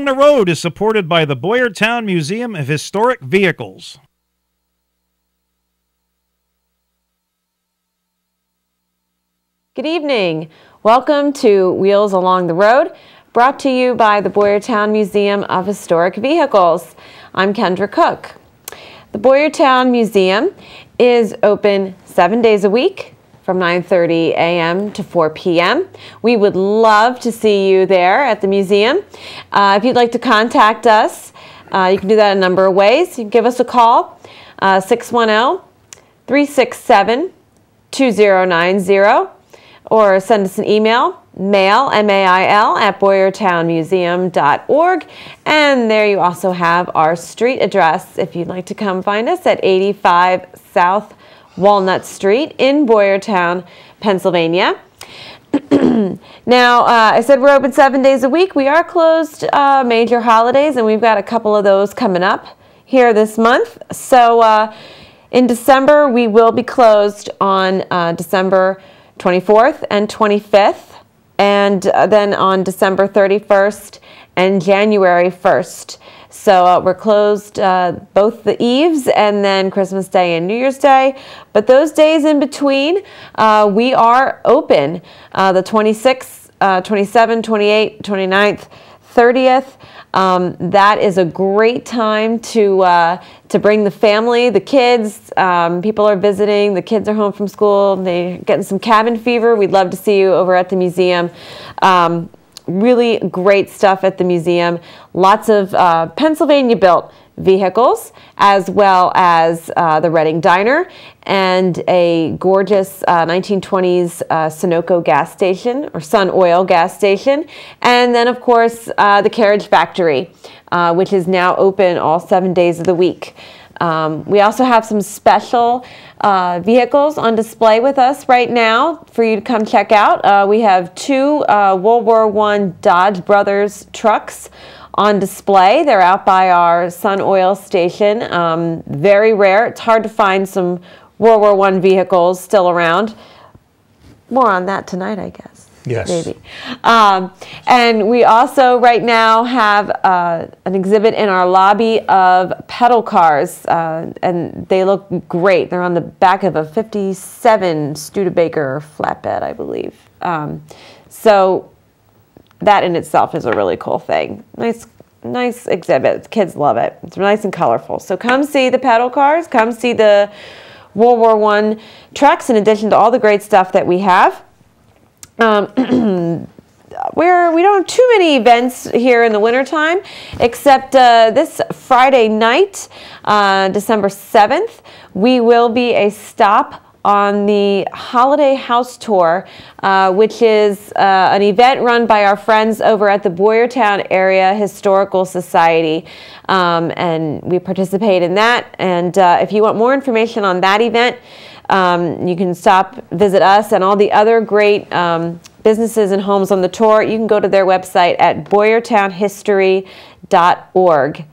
Along the Road is supported by the Boyertown Museum of Historic Vehicles. Good evening. Welcome to Wheels Along the Road, brought to you by the Boyertown Museum of Historic Vehicles. I'm Kendra Cook. The Boyertown Museum is open seven days a week from 9.30 a.m. to 4 p.m. We would love to see you there at the museum. Uh, if you'd like to contact us, uh, you can do that a number of ways. You can give us a call, uh, 610 367 2090, or send us an email, mail, M-A-I-L, at boyertownmuseum.org. And there you also have our street address if you'd like to come find us at 85 South Walnut Street in Boyertown, Pennsylvania. now, uh, I said we're open seven days a week. We are closed uh, major holidays, and we've got a couple of those coming up here this month. So, uh, in December, we will be closed on uh, December 24th and 25th, and uh, then on December 31st and January 1st. So uh, we're closed uh, both the eves and then Christmas Day and New Year's Day. But those days in between, uh, we are open uh, the 26th, uh, 27th, 28th, 29th, 30th. Um, that is a great time to uh, to bring the family, the kids. Um, people are visiting. The kids are home from school. They're getting some cabin fever. We'd love to see you over at the museum. Um, really great stuff at the museum. Lots of uh, Pennsylvania built vehicles, as well as uh, the Reading Diner and a gorgeous uh, 1920s uh, Sunoco gas station or Sun Oil gas station. And then, of course, uh, the Carriage Factory, uh, which is now open all seven days of the week. Um, we also have some special uh, vehicles on display with us right now for you to come check out. Uh, we have two uh, World War I Dodge Brothers trucks on display. They're out by our Sun Oil station. Um, very rare. It's hard to find some World War I vehicles still around. More on that tonight, I guess. Yes. Maybe. Um, and we also right now have uh, an exhibit in our lobby of pedal cars, uh, and they look great. They're on the back of a 57 Studebaker flatbed, I believe. Um, so that in itself is a really cool thing. Nice, nice exhibit. Kids love it. It's nice and colorful. So come see the pedal cars. Come see the World War One trucks. In addition to all the great stuff that we have. Um, we're, we don't have too many events here in the wintertime, except uh, this Friday night, uh, December 7th, we will be a stop on the Holiday House Tour, uh, which is uh, an event run by our friends over at the Boyertown Area Historical Society. Um, and we participate in that. And uh, if you want more information on that event, um, you can stop, visit us, and all the other great um, businesses and homes on the tour. You can go to their website at boyertownhistory.org.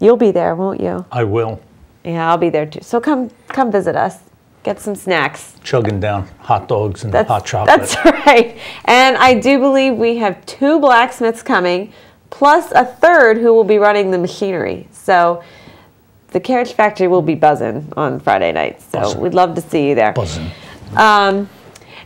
You'll be there, won't you? I will. Yeah, I'll be there too. So come, come visit us. Get some snacks. Chugging down hot dogs and That's, hot chocolate. That's right. And I do believe we have two blacksmiths coming, plus a third who will be running the machinery. So the carriage factory will be buzzing on Friday night. So Buzzing. we'd love to see you there. Buzzing. Um,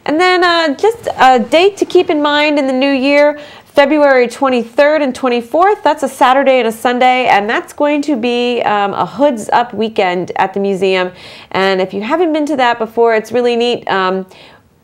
and then uh, just a date to keep in mind in the new year February 23rd and 24th. That's a Saturday and a Sunday, and that's going to be um, a Hoods Up weekend at the museum. And if you haven't been to that before, it's really neat. Um,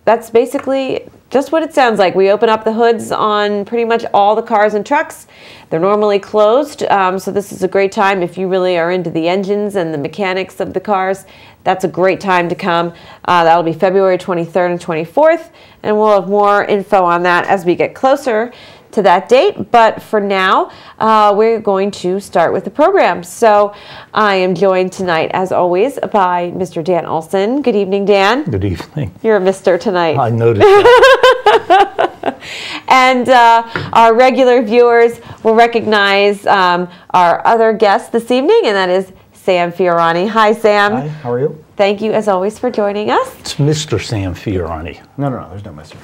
that's basically just what it sounds like. We open up the hoods on pretty much all the cars and trucks. They're normally closed, um, so this is a great time if you really are into the engines and the mechanics of the cars. That's a great time to come. Uh, that'll be February 23rd and 24th, and we'll have more info on that as we get closer to that date. But for now, uh, we're going to start with the program. So I am joined tonight, as always, by Mr. Dan Olsen. Good evening, Dan. Good evening. You're a Mister tonight. I noticed that. And uh, our regular viewers will recognize um, our other guest this evening, and that is Sam Fiorani. Hi, Sam. Hi, how are you? Thank you, as always, for joining us. it's Mr. Sam Fiorani. No, no, no, there's no mister.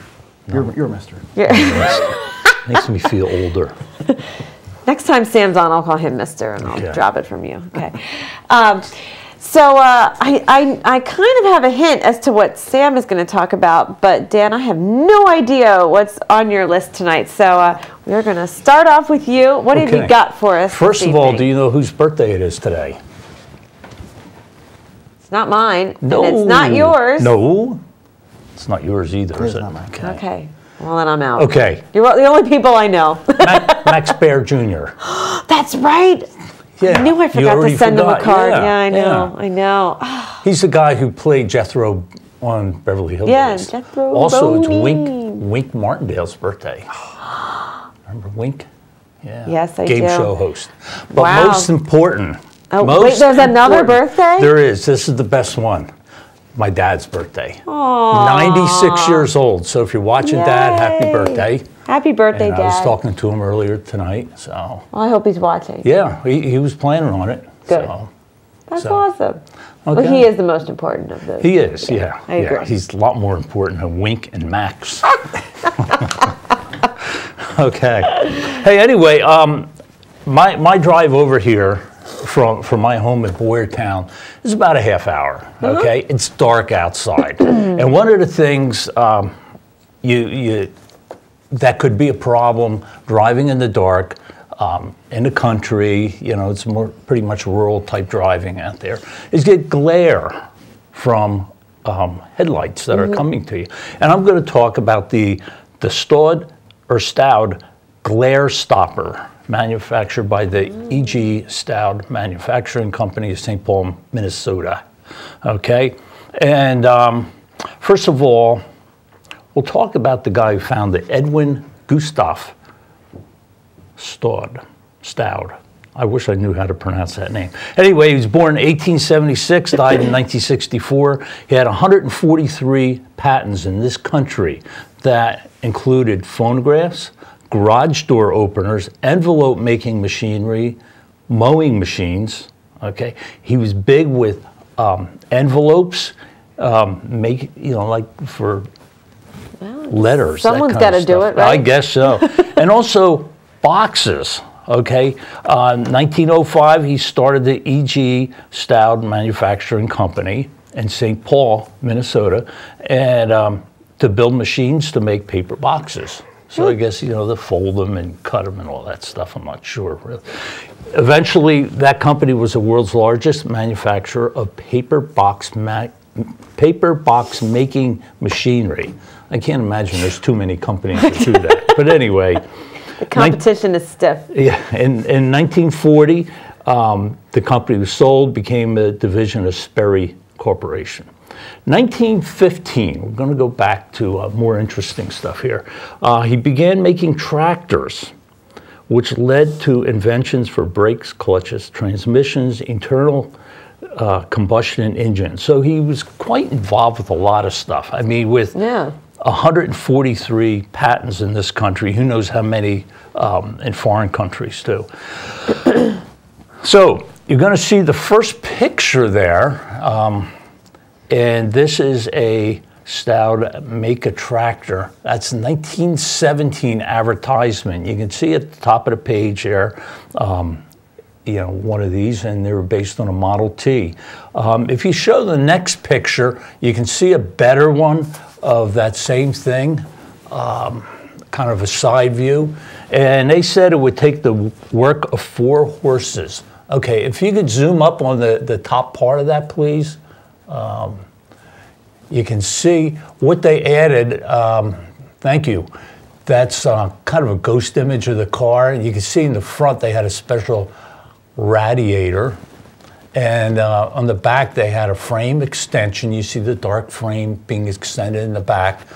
You're, you're a mister. You're- Makes me feel older. Next time Sam's on, I'll call him Mister, and I'll Okay. drop it from you. Okay. um, so uh, I, I, I kind of have a hint as to what Sam is going to talk about, but Dan, I have no idea what's on your list tonight. So uh, we're going to start off with you. What have you got for us? First this of all, do you know whose birthday it is today? It's not mine. No. And it's not yours. No. It's not yours either, is It's it? not mine. Okay. Okay. Well, then I'm out. Okay. You're the only people I know. Ma- Max Baer Jr. That's right. Yeah. I knew I forgot to send him a card. Yeah, Yeah, I know. yeah. I know. He's the guy who played Jethro on Beverly Hills. Yeah, Jethro Also, it's Wink Wink Martindale's birthday. Remember Wink? Yeah. Yes, I Game do. show host. But Wow. most important. Oh, wait, most there's another birthday? There is. This is the best one. My dad's birthday. Aww. 96 years old. So if you're watching Dad, happy birthday. happy birthday, And Dad. I was talking to him earlier tonight. So Well, I hope he's watching. yeah, he, he was planning on it. Good. So. That's so- awesome. Well, Okay. he is the most important of those. He is, yeah. I yeah. agree. He's a lot more important than Wink and Max. okay. Hey, anyway, um, my my drive over here from from my home in Boyertown is about a half hour. Uh-huh. Okay, it's dark outside, and one of the things um, you you that could be a problem driving in the dark um, in the country. You know, it's more pretty much rural type driving out there. Is get glare from um, headlights that are coming to you, and I'm going to talk about the the Staude or Staude glare stopper manufactured by the E.G. Staude Manufacturing Company of St. Paul, Minnesota. Okay, and um, first of all. We'll talk about the guy who found it, Edwin Gustav Staude. Staude. I wish I knew how to pronounce that name. Anyway, he was born in 1876, died in 1964. He had 143 patents in this country that included phonographs, garage door openers, envelope making machinery, mowing machines. Okay, he was big with um, envelopes, um, make you know like for letters. Someone's gotta do it, right? I guess so. and also boxes. Okay, uh, 1905 he started the E.G. Stout Manufacturing Company in St. Paul, Minnesota, and um, to build machines to make paper boxes. So I guess you know to fold them and cut them and all that stuff. I'm not sure. Really. Eventually, that company was the world's largest manufacturer of paper box ma- paper box making machinery. I can't imagine there's too many companies that do that. But anyway, The competition is stiff. yeah, in, in 1940, um, the company was sold, became a division of Sperry Corporation. 1915, we're going to go back to uh, more interesting stuff here. Uh, he began making tractors, which led to inventions for brakes, clutches, transmissions, internal uh, combustion engines. So he was quite involved with a lot of stuff. I mean, with Yeah. 143 patents in this country. Who knows how many um, in foreign countries too? so you're going to see the first picture there, um, and this is a Stout Make a Tractor. That's 1917 advertisement. You can see at the top of the page there. Um, you know, one of these, and they were based on a Model T. Um, if you show the next picture, you can see a better one of that same thing, um, kind of a side view. And they said it would take the work of four horses. Okay, if you could zoom up on the, the top part of that, please. Um, you can see what they added. Um, thank you. That's uh, kind of a ghost image of the car. You can see in the front they had a special radiator. And uh, on the back, they had a frame extension. You see the dark frame being extended in the back.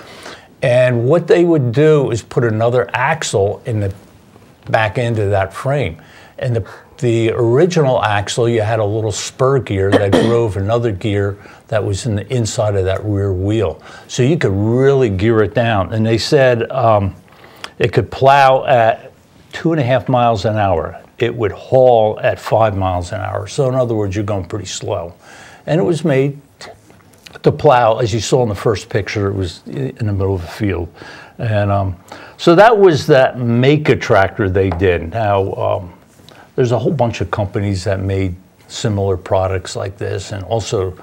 And what they would do is put another axle in the back end of that frame. And the, the original axle, you had a little spur gear that drove another gear that was in the inside of that rear wheel. So you could really gear it down. And they said um, it could plow at two and a half miles an hour. It would haul at five miles an hour. So in other words, you're going pretty slow. And it was made to plow, as you saw in the first picture, it was in the middle of a field. And um, so that was that make a tractor they did. Now, um, there's a whole bunch of companies that made similar products like this, and also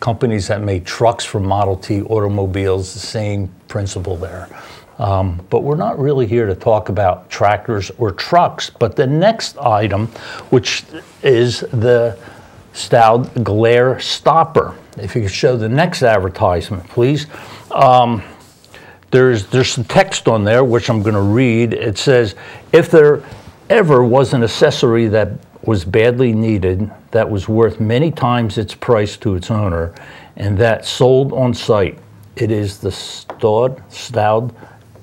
companies that made trucks for Model T automobiles, the same principle there. Um, but we're not really here to talk about tractors or trucks. But the next item, which is the Staude glare stopper. If you could show the next advertisement, please. Um, there's, there's some text on there, which I'm going to read. It says, if there ever was an accessory that was badly needed, that was worth many times its price to its owner, and that sold on sight, it is the Staude, Staude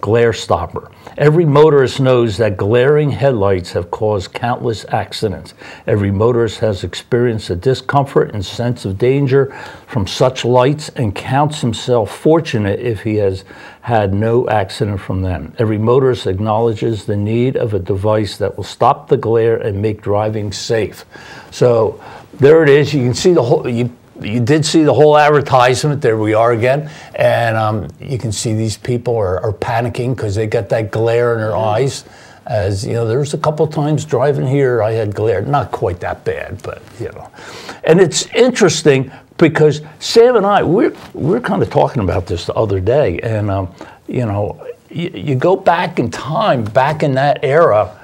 glare stopper. Every motorist knows that glaring headlights have caused countless accidents. Every motorist has experienced a discomfort and sense of danger from such lights and counts himself fortunate if he has had no accident from them. Every motorist acknowledges the need of a device that will stop the glare and make driving safe. So there it is. You can see the whole, you you did see the whole advertisement. There we are again, and um, you can see these people are, are panicking because they got that glare in their eyes. As you know, there was a couple times driving here, I had glare. Not quite that bad, but you know. And it's interesting because Sam and I we're we're kind of talking about this the other day, and um, you know, you, you go back in time, back in that era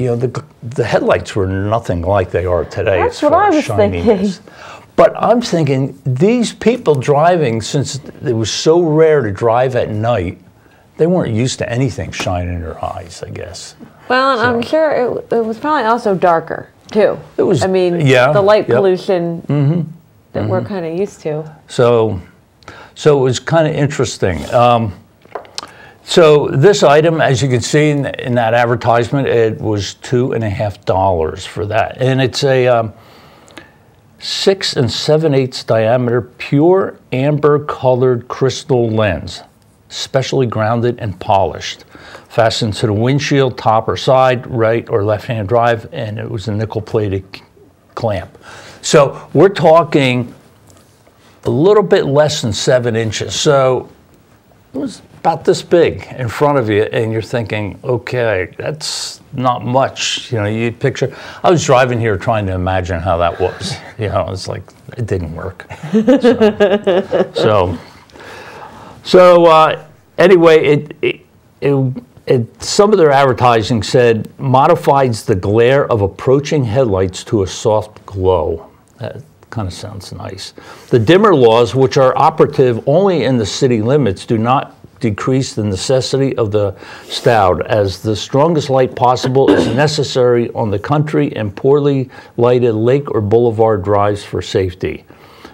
you know, the, the headlights were nothing like they are today. That's what I was thinking. But I'm thinking these people driving, since it was so rare to drive at night, they weren't used to anything shining in their eyes, I guess. Well, so. I'm sure it, it, was probably also darker too. It was. I mean, yeah, the light pollution mm-hmm. that mm-hmm. we're kind of used to. So, so it was kind of interesting. Um, so this item, as you can see in, in, that advertisement, it was two and a half dollars for that, and it's a. Um, six and seven eighths diameter pure amber colored crystal lens, specially grounded and polished. Fastened to the windshield, top or side, right or left hand drive, and it was a nickel plated clamp. So we're talking a little bit less than seven inches. So it was about this big in front of you, and you're thinking, okay, that's not much. You know, you picture. I was driving here trying to imagine how that was. You know, it's like it didn't work. So, so, so uh, anyway, it, it, it, it, some of their advertising said modifies the glare of approaching headlights to a soft glow. That kind of sounds nice. The dimmer laws, which are operative only in the city limits, do not decrease the necessity of the Staude, as the strongest light possible is necessary on the country and poorly lighted lake or boulevard drives for safety.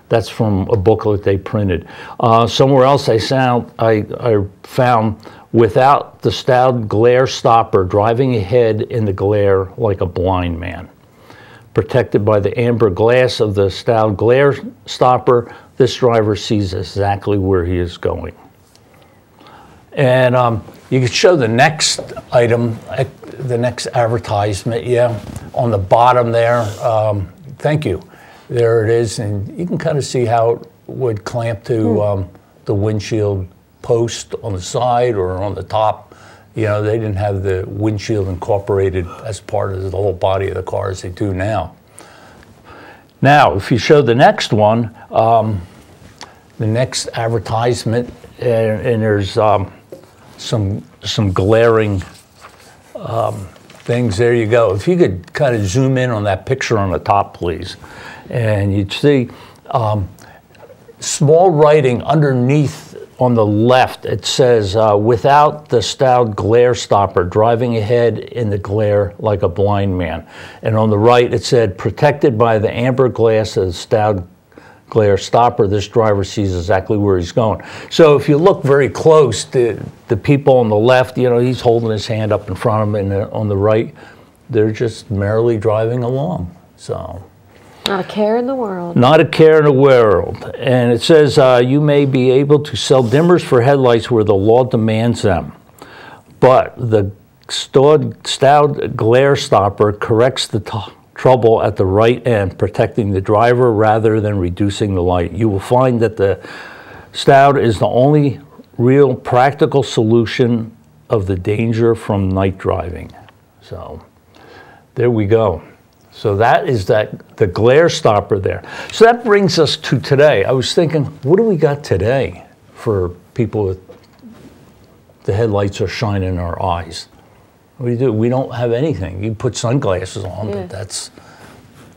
That's from a booklet they printed. Uh, somewhere else I, sound, I, I found without the Staude glare stopper driving ahead in the glare like a blind man. Protected by the amber glass of the Staude glare stopper, this driver sees exactly where he is going. And um, you can show the next item, the next advertisement, yeah, on the bottom there. Um, thank you. There it is, and you can kind of see how it would clamp to hmm. um, the windshield post on the side or on the top. You know, they didn't have the windshield incorporated as part of the whole body of the car as they do now. Now, if you show the next one, um, the next advertisement, and, and there's um, some some glaring um, things. There you go. If you could kind of zoom in on that picture on the top, please, and you'd see um, small writing underneath on the left. It says, uh, "Without the Staude glare stopper, driving ahead in the glare like a blind man." And on the right, it said, "Protected by the amber glass of the Staude glare stopper, this driver sees exactly where he's going. So if you look very close, the, the people on the left, you know, he's holding his hand up in front of him, and on the right, they're just merrily driving along. So. Not a care in the world. Not a care in the world. And it says uh, you may be able to sell dimmers for headlights where the law demands them. But the Staude glare stopper corrects the trouble at the right end, protecting the driver rather than reducing the light. You will find that the Stout is the only real practical solution of the danger from night driving. So there we go. So that is that the glare stopper there. So that brings us to today. I was thinking, what do we got today for people with the headlights are shining in our eyes? What do you do? We don't have anything. You put sunglasses on, Yeah. but that's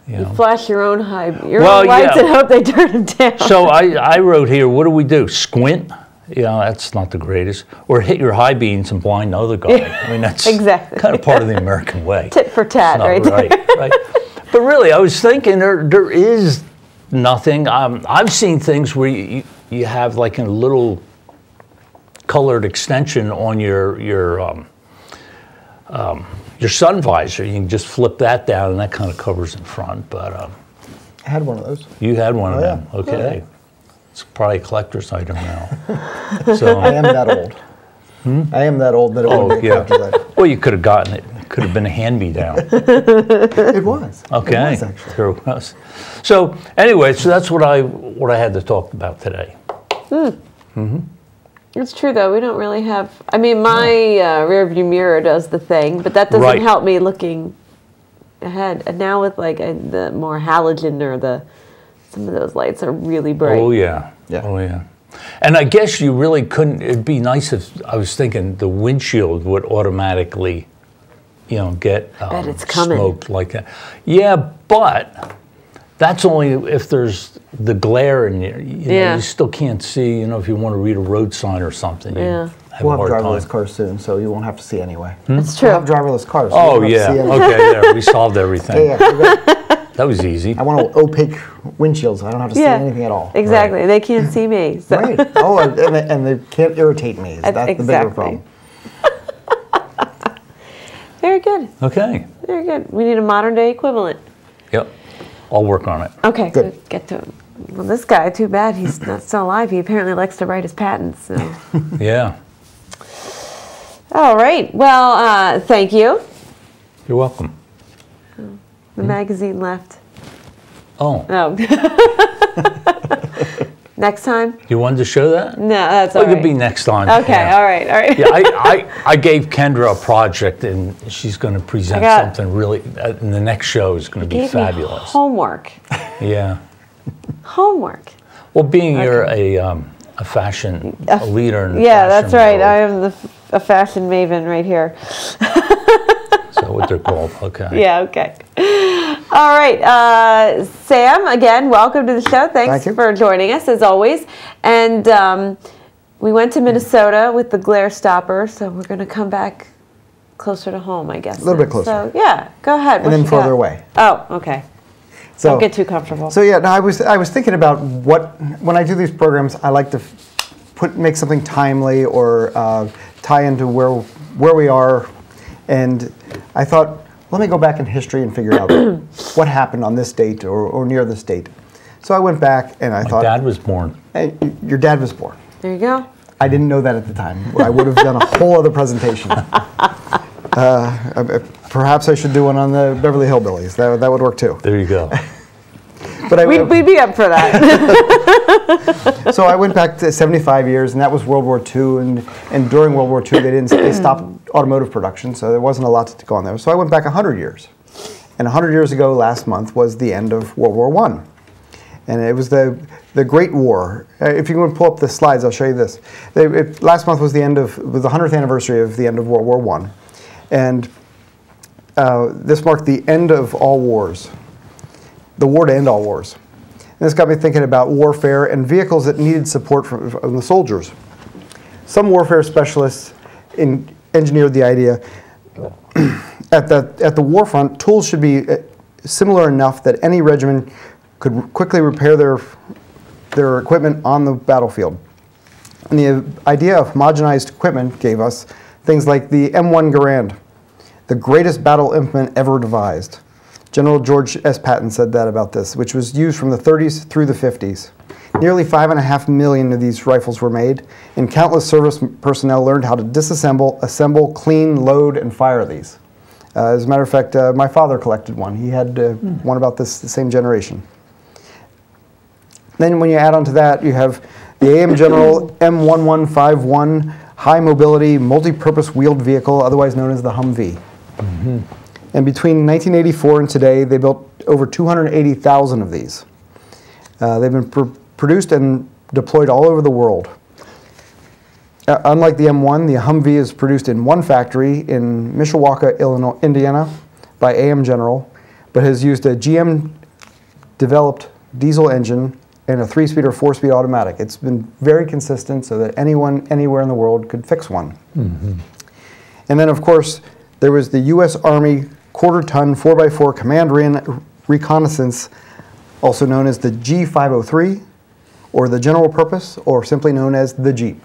you know. Flash your own high, your Well, own lights yeah. and hope they turn them down. So I, I wrote here, what do we do? Squint? You know, that's not the greatest. Or hit your high beams and blind the other guy. I mean, that's Exactly. kind of part of the American way. Tit for tat, Not right? there. right, right. But really, I was thinking there, there is nothing. Um, I've seen things where you, you have like a little colored extension on your your um, um, your sun visor. You can just flip that down, and that kind of covers in front. But um, I had one of those. you had one of Oh, yeah. them. Okay. It's probably a collector's item now. so, I am that old. Hmm? I am that old that it oh, would be a yeah. collector's item. Well, you could have gotten it. It could have been a hand me down. It was. Okay. It was actually. True. Yes. So anyway, so that's what I what I had to talk about today. It's true though. We don't really have. I mean, my uh, rear view mirror does the thing, but that doesn't Right. help me looking ahead. And now with like a, the more halogen or the some of those lights are really bright. Oh yeah. Yeah. Oh yeah. And I guess you really couldn't. It'd be nice if I was thinking the windshield would automatically, you know, get um, it's coming. smoked like that. Yeah, but that's only if there's the glare in you. You, know, Yeah. you still can't see. You know, if you want to read a road sign or something. Yeah. Have We'll a have hard driverless time. cars soon, so you won't have to see anyway. Hmm? It's We'll have driverless cars. so Oh yeah. to see anything. Okay. There. We solved everything. Yeah, yeah, we're. That was easy. I want opaque windshields. I don't have to Yeah. see anything at all. Exactly. They can't see me. So. Right. Oh, and they, and they can't irritate me. That's the bigger problem. Very good. Okay. Very good. We need a modern day equivalent. Yep. I'll work on it. Okay, Good. good. Get to him. Well, this guy, too bad he's not still alive. He apparently likes to write his patents. So. Yeah. All right. Well, uh, thank you. You're welcome. The magazine left. Oh, No. Next time? you wanted to show that? No, that's Well, all it could be next time. Okay, Yeah. all right, all right. Yeah, I, I, I gave Kendra a project and she's going to present got- something really, uh, and the next show is going to be fabulous. homework. Yeah. Homework. Well, being you're a, um, a fashion a leader in the Yeah, that's right. world, I am the a fashion maven right here. Is that what they're called? Okay. Yeah, okay. All right, uh, Sam, again, welcome to the show. Thanks Thank for joining us, as always. And um, we went to Minnesota with the glare stopper, so we're going to come back closer to home, I guess. A little now. bit closer. So, yeah, go ahead. And then further got? away. Oh, okay. So, Don't get too comfortable. So yeah, no, I was I was thinking about what when I do these programs, I like to put make something timely or uh, tie into where where we are, and I thought let me go back in history and figure out what happened on this date or, or near this date. So I went back and I My thought, dad was born. hey, your dad was born. there you go. I didn't know that at the time. I would have done a whole other presentation. Uh, uh, perhaps I should do one on the Beverly Hillbillies. That, that would work too. There you go. But I, We'd, we'd be up for that. so I went back to 75 years, and that was World War II. And, and during World War II, they didn't they stopped automotive production, so there wasn't a lot to go on there. So I went back 100 years, and 100 years ago, last month was the end of World War One, and it was the the Great War. Uh, if you to pull up the slides, I'll show you this. It, last month was the end of was the 100th anniversary of the end of World War One, and uh, this marked the end of all wars the war to end all wars. And this got me thinking about warfare and vehicles that needed support from, from the soldiers. Some warfare specialists in, engineered the idea at the, at the war front, tools should be uh, similar enough that any regiment could quickly repair their, their equipment on the battlefield. And the idea of homogenized equipment gave us things like the M1 Garand, the greatest battle implement ever devised. General George S. Patton said that about this, which was used from the 30s through the 50s. Nearly five and a half million of these rifles were made, and countless service personnel learned how to disassemble, assemble, clean, load, and fire these. Uh, as a matter of fact, uh, my father collected one. He had uh, one about this the same generation. Then when you add on to that, you have The AM General M1151 high mobility multi-purpose wheeled vehicle, otherwise known as the Humvee. And between 1984 and today, they built over 280,000 of these. Uh, they've been produced and deployed all over the world. Uh, unlike the M1, the Humvee is produced in one factory in Mishawaka, Illinois, Indiana, by AM General, but has used a GM developed diesel engine and a three speed or four speed automatic. It's been very consistent so that anyone, anywhere in the world could fix one. And then, of course, there was the U.S. Army quarter ton 4x4 command reconnaissance, also known as the G 503, or the general purpose, or simply known as the Jeep.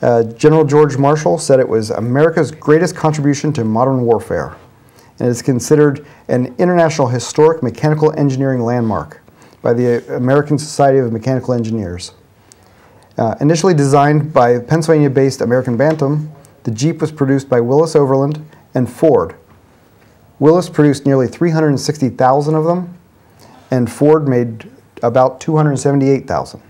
Uh, General George Marshall said it was America's greatest contribution to modern warfare, and is considered an international historic mechanical engineering landmark by the American Society of Mechanical Engineers. Uh, initially designed by Pennsylvania based American Bantam, the Jeep was produced by Willys-Overland and Ford. Willys produced nearly 360,000 of them, and Ford made about 278,000.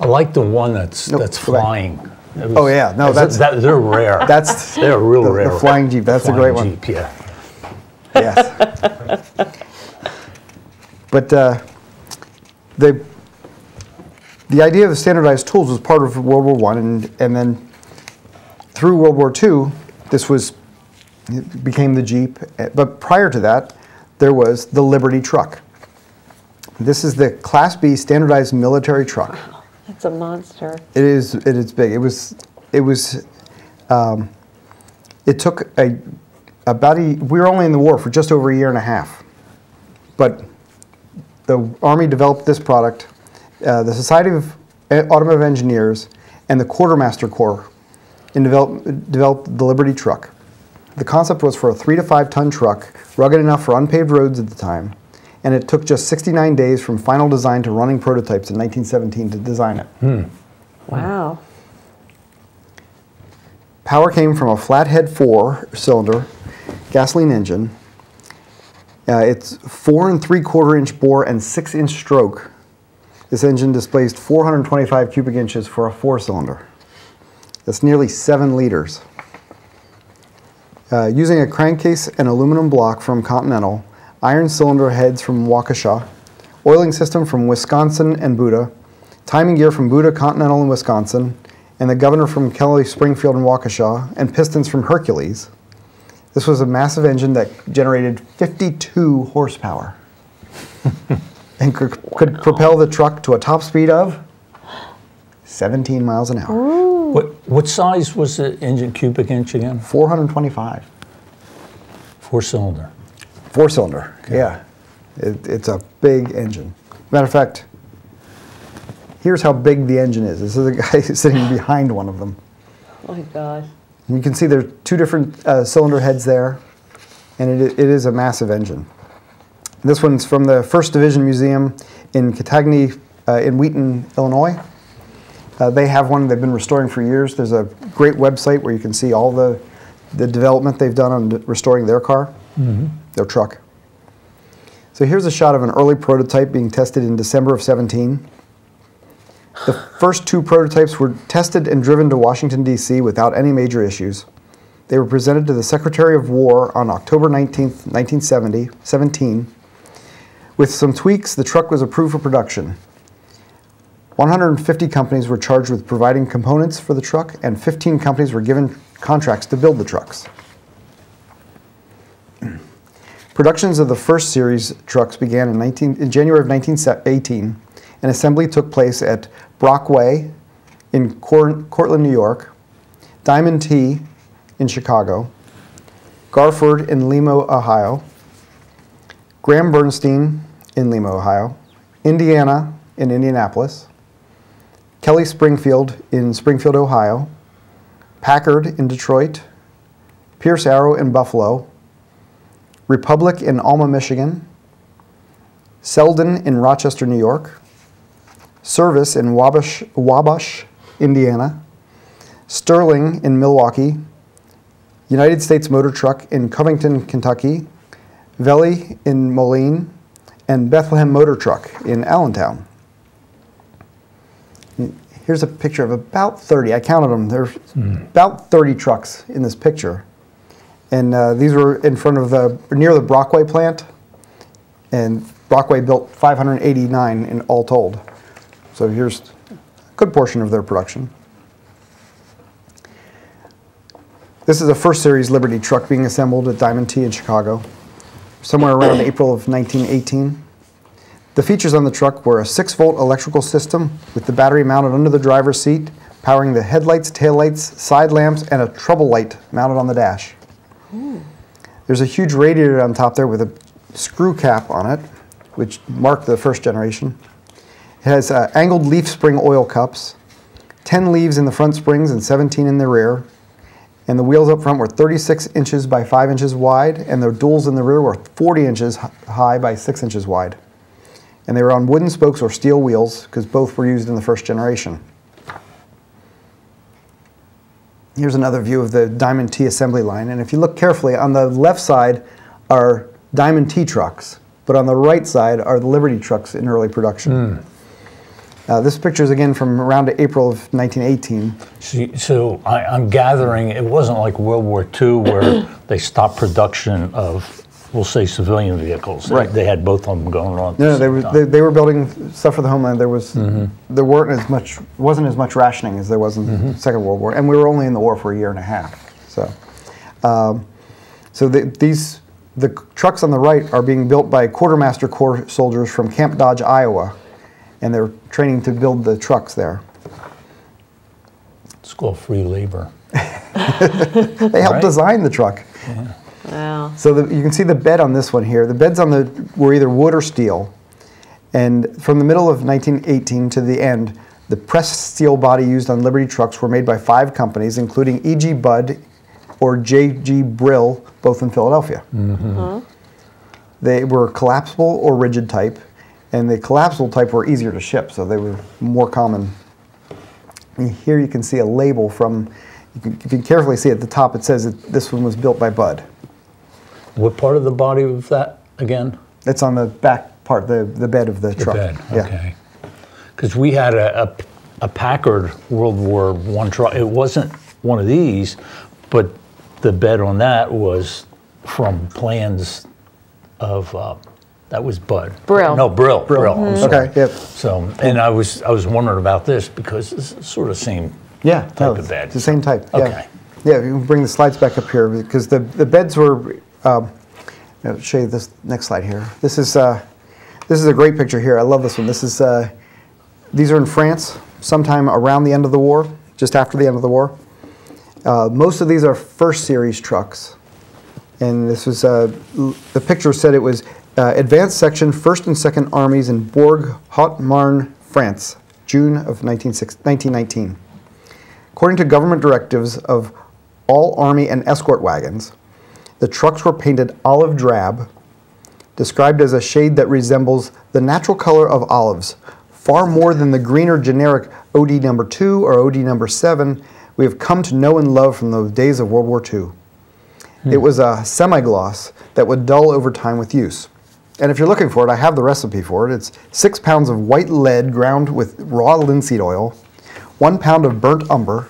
I like the one that's Nope, that's flying. Was- Oh, yeah. No, that's- that, they're rare. That's they're real the, rare. the flying Jeep. That's a Flying great one. Jeep, yeah. Yes. but uh, the the idea of the standardized tools was part of World War One, and and then through World War Two, this was it became the Jeep. But prior to that, there was the Liberty truck. This is the Class B standardized military truck. It's a monster. It is. It is big. It was. It was. Um, it took a about a. We were only in the war for just over a year and a half, but the army developed this product. Uh, the Society of Automotive Engineers and the Quartermaster Corps in develop, developed the Liberty truck. The concept was for a three to five ton truck, rugged enough for unpaved roads at the time, and it took just 69 days from final design to running prototypes in 1917 to design it. Wow. Power came from a flathead four cylinder gasoline engine. Uh, it's four and three quarter inch bore and six inch stroke. This engine displaced 425 cubic inches for a four cylinder. That's nearly seven liters. Uh, using a crankcase and aluminum block from Continental, iron cylinder heads from Waukesha, oiling system from Wisconsin and Buda, timing gear from Buda Continental in Wisconsin, and the governor from Kelly Springfield and Waukesha, and pistons from Hercules. This was a massive engine that generated 52 horsepower and could, could propel the truck to a top speed of 17 miles an hour. What what size was the engine cubic inch again? 425. Four cylinder. Four cylinder, yeah. It, it's a big engine. Matter of fact, here's how big the engine is. This is a guy sitting behind one of them. Oh my gosh. You can see there's two different uh, cylinder heads there, and it, it is a massive engine. This one's from the First Division Museum in Cantigny, uh, in Wheaton, Illinois. Uh, they have one they've been restoring for years. There's a great website where you can see all the, the development they've done on restoring their car, their truck. So here's a shot of an early prototype being tested in December of 17. The first two prototypes were tested and driven to Washington, D.C. without any major issues. They were presented to the Secretary of War on October 19, 1970, 17. With some tweaks, the truck was approved for production. 150 companies were charged with providing components for the truck, and 15 companies were given contracts to build the trucks. Productions of the first series trucks began in, 19, in January of 1918, and assembly took place at Brockway in Cor- Cortland, New York, Diamond T in Chicago, Garford in Lima, Ohio, Gramm-Bernstein in Lima, Ohio, Indiana in Indianapolis, Kelly Springfield in Springfield, Ohio, Packard in Detroit, Pierce Arrow in Buffalo, Republic in Alma, Michigan, Selden in Rochester, New York, Service in Wabash, Wabash, Indiana, Sterling in Milwaukee, United States Motor Truck in Covington, Kentucky, Velie in Moline, and Bethlehem Motor Truck in Allentown. here's a picture of about 30. I counted them. There's hmm. about 30 trucks in this picture. And uh, these were in front of the, near the Brockway plant. And Brockway built 589 in all told. So here's a good portion of their production. This is a first series Liberty truck being assembled at Diamond T in Chicago, somewhere around April of 1918. The features on the truck were a 6 volt electrical system with the battery mounted under the driver's seat, powering the headlights, taillights, side lamps, and a trouble light mounted on the dash. There's a huge radiator on top there with a screw cap on it, which marked the first generation. It has uh, angled leaf spring oil cups, 10 leaves in the front springs and 17 in the rear. And the wheels up front were 36 inches by 5 inches wide, and the duals in the rear were 40 inches high by 6 inches wide. And they were on wooden spokes or steel wheels, because both were used in the first generation. Here's another view of the Diamond T assembly line. And if you look carefully, on the left side are Diamond T trucks, but on the right side are the Liberty trucks in early production. Uh, this picture is again from around April of 1918. See, so I, I'm gathering it wasn't like World War II where they stopped production of, we'll say, civilian vehicles. Right. They, had both of them going on. at the No, no, they were they, they were building stuff for the homeland. There was there weren't as much wasn't as much rationing as there was in the Second World War, and we were only in the war for a year and a half. So, um, so the, these the trucks on the right are being built by Quartermaster Corps soldiers from Camp Dodge, Iowa, and they're training to build the trucks there. It's called free labor. They helped Right. design the truck. Wow. So the, you can see the bed on this one here. The beds on the were either wood or steel, and from the middle of 1918 to the end, the pressed steel body used on Liberty trucks were made by five companies, including E.G. Budd or J.G. Brill, both in Philadelphia. Mm-hmm. They were collapsible or rigid type, and the collapsible type were easier to ship, so they were more common. And here you can see a label from. You can, if you carefully see at the top, it says that this one was built by Budd. What part of the body of that again? It's on the back part, the, the bed of the, The truck. bed. Yeah. Okay. Because we had a, a, a Packard World War One truck. It wasn't one of these, but the bed on that was from plans of uh, that was Budd. Brill. No, Brill. Brill. I'm sorry. Okay, yep. So, and I was I was wondering about this because it's sort of same. Yeah, Type no, of bed. It's the same type. Yeah. Okay. Yeah, you can bring the slides back up here because the, the beds were. Um, I'll show you this next slide here. This is uh, this is a great picture here. I love this one. This is uh, these are in France, sometime around the end of the war, just after the end of the war. Uh, most of these are first series trucks, and this was uh, the picture said it was uh, advanced section, first and second armies in Bourg Haute Marne, France, June of 1919. According to government directives of all army and escort wagons, the trucks were painted olive drab, described as a shade that resembles the natural color of olives, far more than the greener generic OD number 2 or OD number 7 we have come to know and love from the days of World War II. It was a semi-gloss that would dull over time with use. And if you're looking for it, I have the recipe for it. It's six pounds of white lead ground with raw linseed oil, one pound of burnt umber,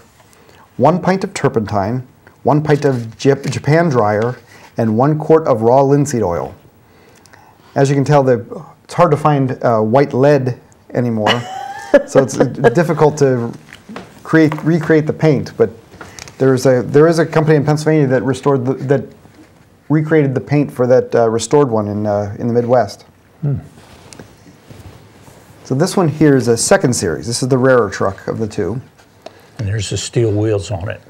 one pint of turpentine, one pint of Japan dryer, and one quart of raw linseed oil. As you can tell, the, it's hard to find uh, white lead anymore, so it's uh, difficult to create recreate the paint. But there's a there is a company in Pennsylvania that restored the, that recreated the paint for that uh, restored one in uh, in the Midwest. So this one here is a second series. This is the rarer truck of the two. And there's the steel wheels on it.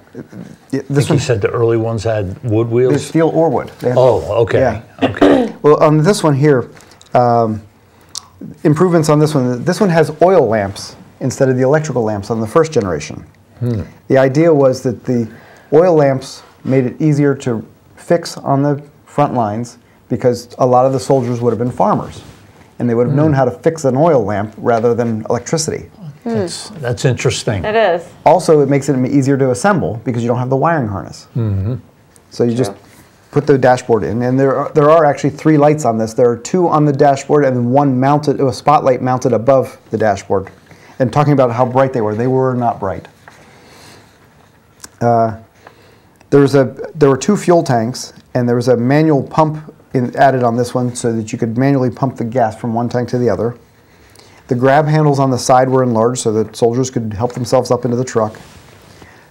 This think you said the early ones had wood wheels. steel or wood. Oh, okay. Yeah. Okay. Well, on this one here, um, improvements on this one. This one has oil lamps instead of the electrical lamps on the first generation. The idea was that the oil lamps made it easier to fix on the front lines because a lot of the soldiers would have been farmers, and they would have known how to fix an oil lamp rather than electricity. That's, that's interesting. It is. Also, it makes it easier to assemble because you don't have the wiring harness. So you just put the dashboard in, and there are, there are actually three lights on this. There are two on the dashboard and one mounted, a spotlight mounted above the dashboard. and talking about how bright they were. They were not bright. Uh, there was a there were two fuel tanks, and there was a manual pump in, added on this one so that you could manually pump the gas from one tank to the other. The grab handles on the side were enlarged so that soldiers could help themselves up into the truck.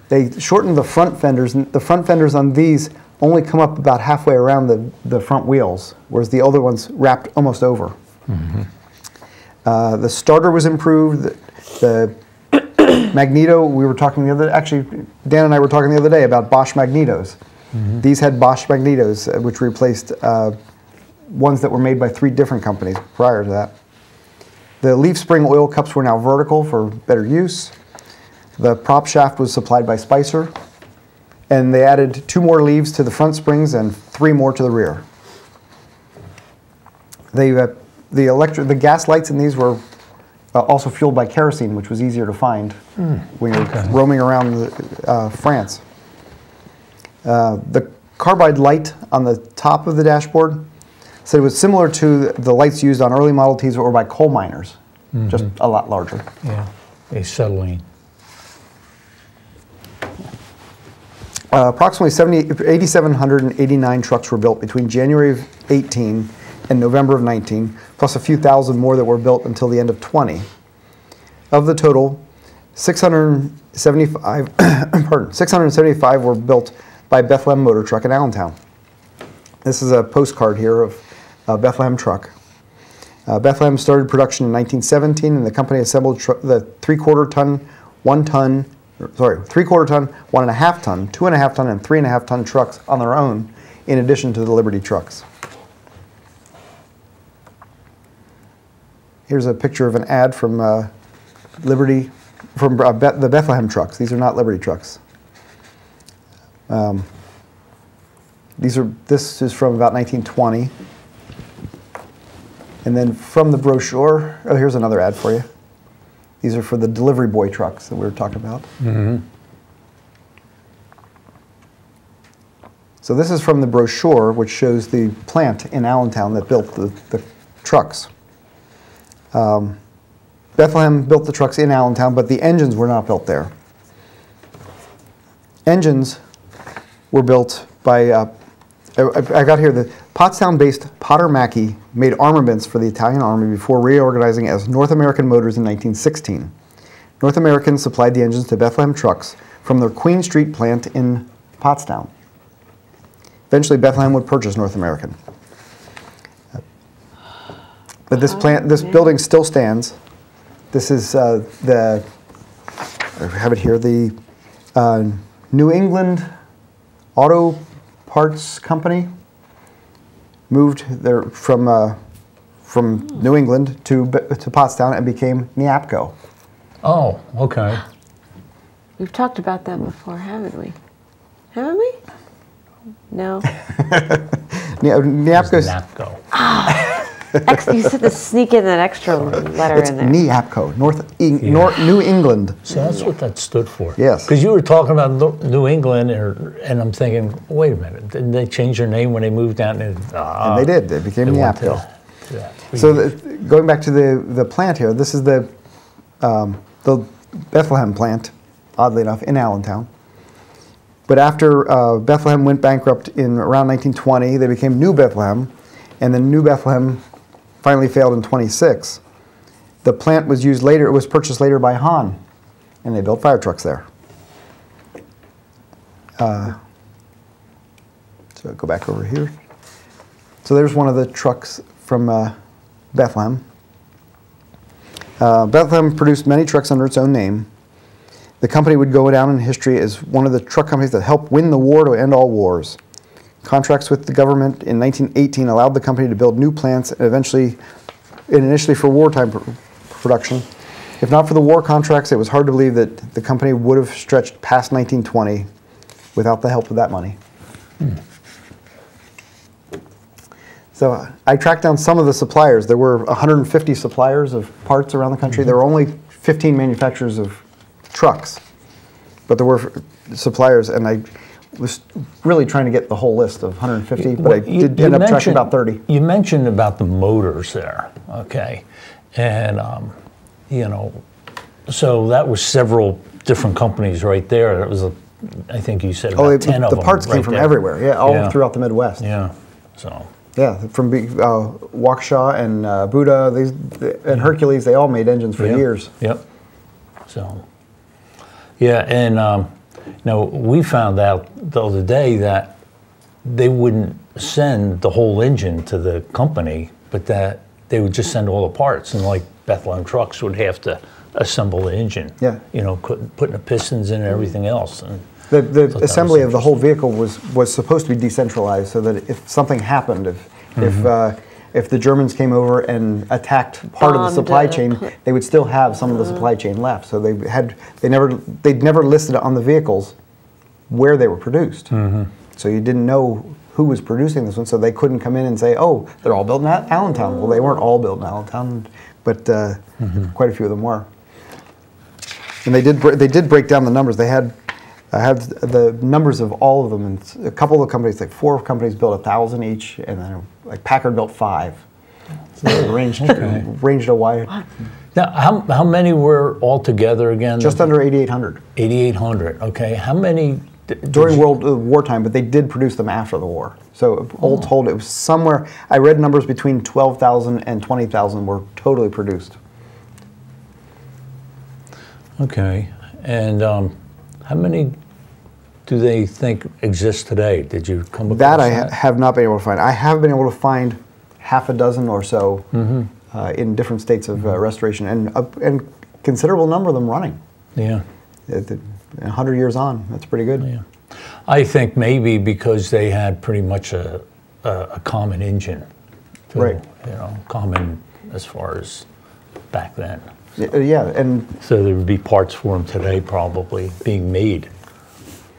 They shortened the front fenders. and The front fenders on these only come up about halfway around the, the front wheels, whereas the other ones wrapped almost over. Uh, the starter was improved. The, the magneto, we were talking the other, actually, Dan and I were talking the other day about Bosch magnetos. These had Bosch magnetos, uh, which replaced uh, ones that were made by three different companies prior to that. The leaf spring oil cups were now vertical for better use. The prop shaft was supplied by Spicer, and they added two more leaves to the front springs and three more to the rear. They, uh, the electric, the gas lights in these were uh, also fueled by kerosene, which was easier to find when you're roaming around the, uh, France. Uh, the carbide light on the top of the dashboard said it was similar to the lights used on early Model Ts or by coal miners, just a lot larger. Yeah, acetylene. Uh, approximately 70, 8,789 trucks were built between January of 18 and November of 19, plus a few thousand more that were built until the end of 20. Of the total, 675, pardon, 675 were built by Bethlehem Motor Truck in Allentown. This is a postcard here of uh, Bethlehem Truck. Uh, Bethlehem started production in 1917, and the company assembled the three-quarter ton, one ton, sorry, three-quarter ton, one and a half ton, two and a half ton, and three and a half ton trucks on their own, in addition to the Liberty trucks. Here's a picture of an ad from uh, Liberty, from uh, Beth- the Bethlehem trucks. These are not Liberty trucks. Um, these are. This is from about 1920. And then from the brochure, oh, here's another ad for you. These are for the delivery boy trucks that we were talking about. So this is from the brochure, which shows the plant in Allentown that built the, the trucks. Um, Bethlehem built the trucks in Allentown, but the engines were not built there. Engines were built by, uh, I, I got here, the Pottstown-based Potter Mackey made armaments for the Italian Army before reorganizing as North American Motors in 1916. North American supplied the engines to Bethlehem Trucks from their Queen Street plant in Pottstown. Eventually, Bethlehem would purchase North American. But this plant, this building still stands. This is uh, the, I have it here, the uh, New England Auto Parts Company moved there from, uh, from New England to, Be- to Pottstown and became Neapco. Oh, okay. We've talked about that before, haven't we? Haven't we? No. Ne- Neapco's, NAPCO. Ex- you said to sneak in that extra letter it's in there. Neapco, North, Eng- Nor- New England. So that's what that stood for. Yes. Because you were talking about New England, or, and I'm thinking, wait a minute, didn't they change their name when they moved down? And, And they did, they became They went Neapco. to- to. So the, going back to the, the plant here, this is the, um, the Bethlehem plant, oddly enough, in Allentown. But after uh, Bethlehem went bankrupt in around 1920, they became New Bethlehem, and then New Bethlehem finally failed in 26. The plant was used later, it was purchased later by Hahn, and they built fire trucks there. Uh, so go back over here. So there's one of the trucks from uh, Bethlehem. Uh, Bethlehem produced many trucks under its own name. The company would go down in history as one of the truck companies that helped win the war to end all wars. Contracts with the government in 1918 allowed the company to build new plants and eventually, and initially for wartime pr- production. If not for the war contracts, it was hard to believe that the company would have stretched past 1920 without the help of that money. So I tracked down some of the suppliers. There were 150 suppliers of parts around the country. Mm-hmm. There were only 15 manufacturers of trucks, but there were suppliers, and I was really trying to get the whole list of 150, but I Well, you- did you end up tracking about 30. You mentioned about the motors there, okay? And, um, you know, So that was several different companies right there. That was, a, I think you said about Oh, they, 10 the of them. parts came from there. everywhere. Yeah, all Yeah. throughout the Midwest. Yeah. So, Yeah, from uh, Waukesha and uh, Buda, these and Hercules, they all made engines for yeah. years. Yep. So, yeah, and um, now we found out the other day that they wouldn't send the whole engine to the company, but that they would just send all the parts, and like Bethlehem Trucks would have to assemble the engine. Yeah. You know, putting the pistons in and everything else. And The, the assembly of the whole vehicle was, was supposed to be decentralized so that if something happened, if, Mm-hmm. if, uh, if the Germans came over and attacked part of the supply chain, pl- they would still have some of the supply chain left. So they had, they never, they'd never listed on the vehicles where they were produced. Mm-hmm. So you didn't know who was producing this one, so they couldn't come in and say, oh, they're all built in Al- Allentown. Well, they weren't all built in Allentown, but uh, Mm-hmm. quite a few of them were. And they did, they did break down the numbers. They had, I had the numbers of all of them, and a couple of companies, like four companies built a thousand each, and then like Packard built five. So they ranged, ranged a wide, now, how, how many were all together again? just under 8,800 8,800. Okay. How many? during World uh, wartime, but they did produce them after the war. So all told, it was somewhere, I read numbers between 12,000 and 20,000 were totally produced. Okay, and um, how many do they think exist today? Did you come across That I ha- that? have not been able to find. I have been able to find half a dozen or so uh, in different states of uh, restoration, and uh, and considerable number of them running. Yeah, A hundred years on, that's pretty good. yeah. I think maybe because they had pretty much a, a, a common engine. too, Right. You know, common as far as back then. Uh, Yeah, and So there would be parts for them today probably being made.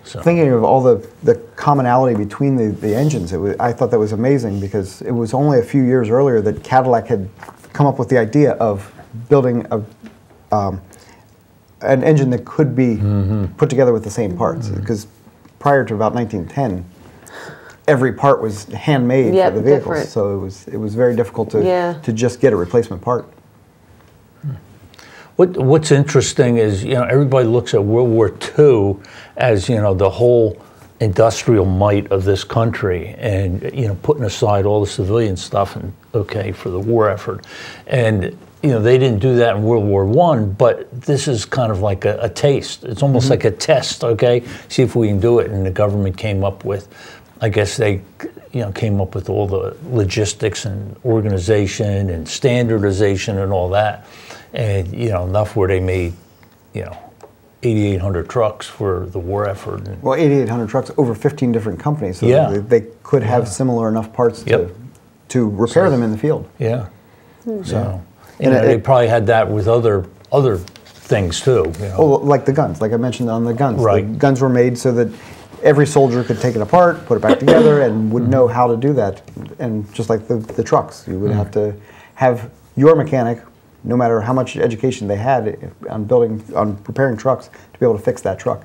So, thinking of all the, the commonality between the, the engines, it was, I thought that was amazing because it was only a few years earlier that Cadillac had come up with the idea of building a, um, an engine that could be put together with the same parts. Because prior to about 1910, every part was handmade Yeah, for the vehicles, different. so it was it was very difficult to Yeah. to just get a replacement part. What, what's interesting is, you know, everybody looks at World War II as, you know, the whole industrial might of this country and, you know, putting aside all the civilian stuff and, okay, for the war effort. And, you know, they didn't do that in World War One, but this is kind of like a, a taste. It's almost mm-hmm. like a test, okay? See if we can do it. And the government came up with, I guess they, you know, came up with all the logistics and organization and standardization and all that. And, you know, enough where they made, you know, 8,800 trucks for the war effort. And, Well, 8,800 trucks over 15 different companies, so Yeah. they, they could have similar enough parts Yep. to to repair them in the field. yeah. Hmm. So, you And know, it- they probably had that with other other things too. You know. Oh, like the guns, like I mentioned on the guns. The Right. guns were made so that every soldier could take it apart, put it back together, and would mm-hmm. know how to do that. And just like the, the trucks, you would mm-hmm. have to have your mechanic, no matter how much education they had on building, on preparing trucks, to be able to fix that truck.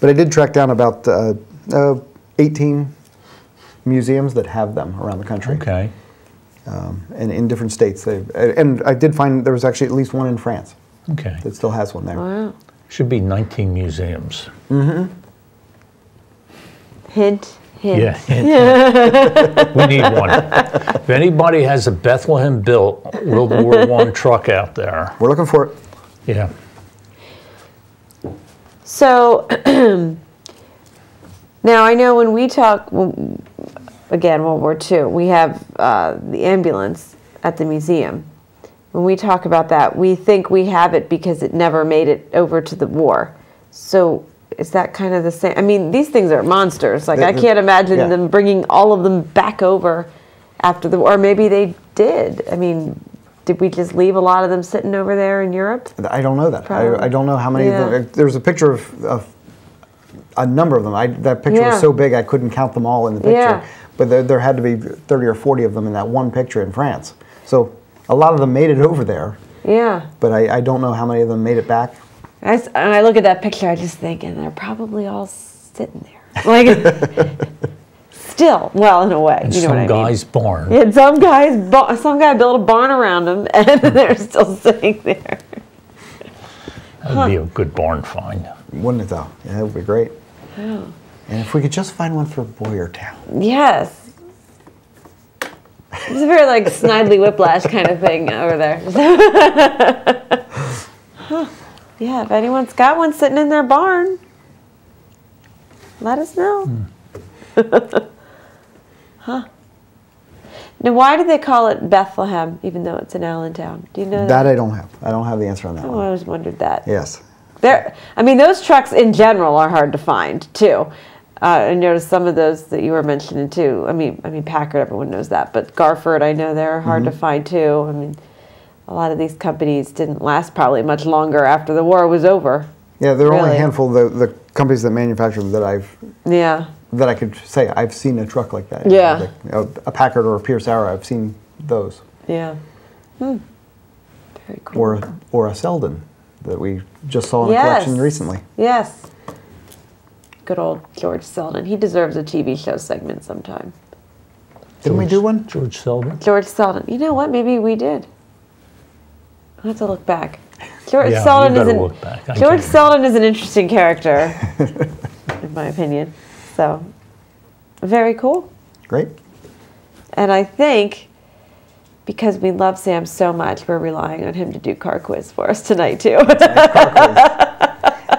But I did track down about uh, uh, 18 museums that have them around the country. Okay. Um, and in different states. They, and I did find there was actually at least one in France Okay. that still has one there. Wow. Should be 19 museums. Hint, hint. Yeah. we need one. If anybody has a Bethlehem built World War One truck out there, We're looking for it. yeah. So now I know when we talk again World War II, we have uh, the ambulance at the museum. When we talk about that, we think we have it because it never made it over to the war. So is that kind of the same? I mean, these things are monsters. Like The- I can't imagine yeah. them bringing all of them back over after the war. Or maybe they did. I mean, did we just leave a lot of them sitting over there in Europe? I don't know that. I, I don't know how many. Yeah. There's a picture of, of a number of them. I, that picture Yeah. was so big I couldn't count them all in the picture. Yeah. But there, there had to be 30 or 40 of them in that one picture in France. So a lot of them made it over there, Yeah. but I, I don't know how many of them made it back. I s- and I look at that picture, I just think, and they're probably all sitting there. Like, still, well, in a way, And you know some what I guy's barn. mean. And some guys, bu- some guy built a barn around them, and they're still sitting there. That would be a good barn find. Wouldn't it though? Yeah, that would be great. And if we could just find one for Boyertown. Yes. It's a very like Snidely Whiplash kind of thing over there. Huh. Yeah, if anyone's got one sitting in their barn, let us know. huh. Now, why do they call it Bethlehem, even though it's in Allentown? Do you know that? That I don't have. I don't have the answer on that I always wondered that. Yes. There, I mean, those trucks in general are hard to find too. Uh, I noticed some of those that you were mentioning too. I mean, I mean Packard, everyone knows that, but Garford, I know they're hard to find too. I mean, a lot of these companies didn't last probably much longer after the war was over. Yeah, there are only a handful of the, the companies that manufacture them that I've Yeah, that I could say I've seen a truck like that. Yeah. Like, you know, a Packard or a Pierce Arrow. I've seen those, yeah. Hmm. Very cool. or or a Selden that we just saw in a collection recently. yes. Good old George Selden. He deserves a TV show segment sometime. Didn't we do one? George Selden? George Selden. You know what? Maybe we did. I have to look back. George Yeah, Selden is an look back. I George Selden is an interesting character, in my opinion. So, very cool. Great. And I think because we love Sam so much, we're relying on him to do car quiz for us tonight too.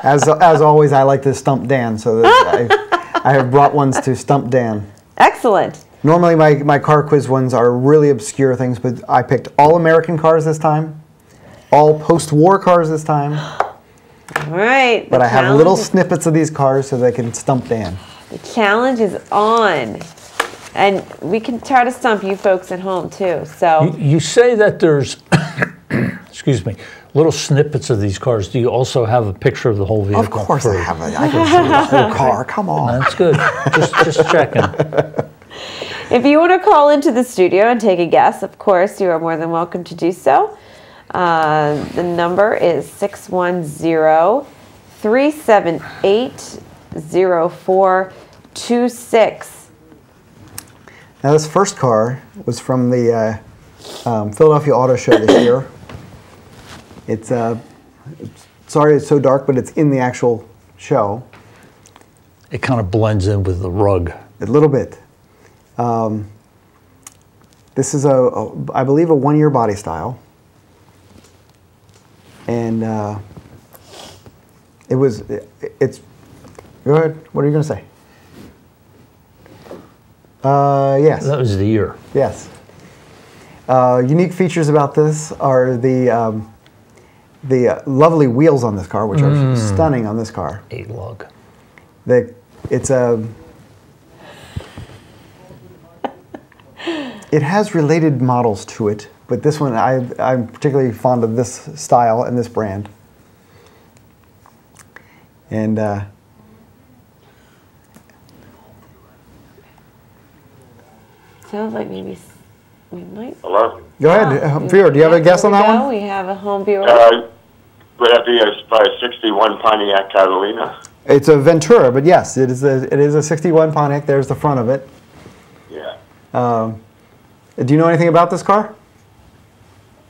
As as always, I like to stump Dan, so I, I have brought ones to stump Dan. Excellent. Normally, my, my car quiz ones are really obscure things, but I picked all American cars this time, all post war cars this time. All right. But I have little snippets of these cars so they can stump Dan. The challenge is on. And we can try to stump you folks at home too. So, You, you say that there's, excuse me, little snippets of these cars. Do you also have a picture of the whole vehicle? Of course, I for- have. A, I can show the whole car. Come on. That's good. just, just checking. if you want to call into the studio and take a guess, of course, you are more than welcome to do so. Uh, the number is 610 378 0426. Now, this first car was from the uh, um, Philadelphia Auto Show this year. It's, uh, it's sorry it's so dark, but it's in the actual show It kind of blends in with the rug. a little bit. Um, this is a, a, I believe, a one-year body style, and uh, it was. It, it's. Go ahead. What are you going to say? Uh, yes. That was the year. Yes. Uh, unique features about this are the um, the uh, lovely wheels on this car, which are stunning on this car. Eight lug. The, it's a. It has related models to it, but this one I, I'm particularly fond of this style and this brand. And uh, Sounds like maybe s- we might. Hello? go ahead, uh, Vero, do you have a guess on that go. one? We have a home viewer. Uh, would that be a, by a 61 Pontiac Catalina? It's a Ventura, but yes, it is a it is a 61 Pontiac. There's the front of it. Yeah. Do you know anything about this car?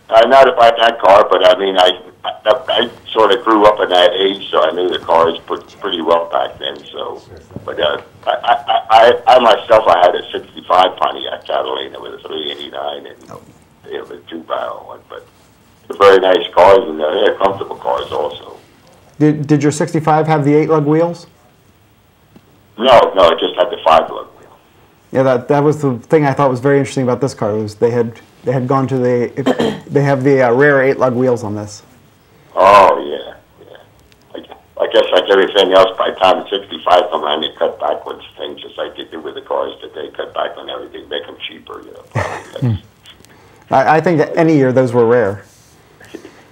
Uh, not about that car, but I mean, I, I, I sort of grew up in that age, so I knew the cars put pretty well back then. So, but uh, I, I, I, I myself, I had a '65 Pontiac Catalina with a 389 and it was a two barrel one, but they're very nice cars and uh, they're comfortable cars also. Did, did your 65 have the eight lug wheels? No, no, it just had the five lug wheel. Yeah, that, that was the thing I thought was very interesting about this car was they had they had gone to the they have the uh, rare eight lug wheels on this. Oh yeah, yeah. I, I guess like everything else, by the time 65 come around, they cut back on things just like they do with the cars today. Cut back on everything, make them cheaper. You know. I, I think that any year those were rare.